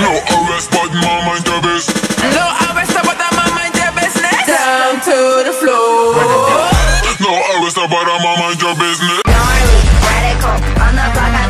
No arrest, but my mind your business. No arrest, but I'm on mind your business. Down to the floor. No arrest, but I'm on mind your business. Gnarly, radical, on the block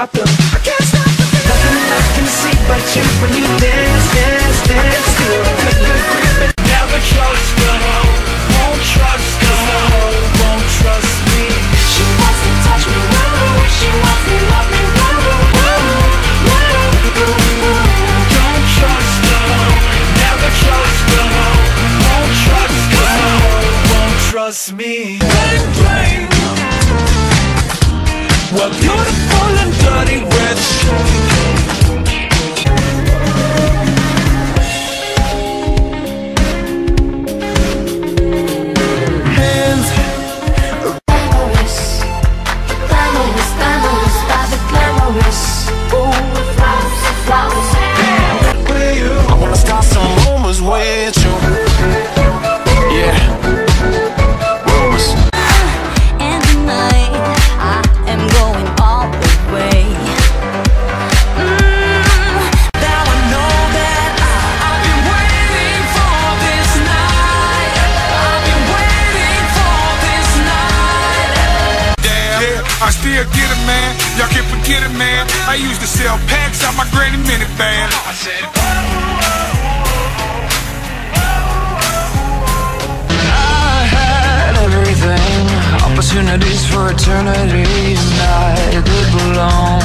stop the, I can't stop the Nothing I can see but you when you dance, dance, dance grip. Never trust the hoe, won't trust the hoe, won't trust me. She wants to touch me, no, she wants to love me, no, trust me. We're beautiful and still get it, man. Y'all can forget it, man. I used to sell packs out my granny minivan. I said, I had everything, opportunities for eternity, and I did belong.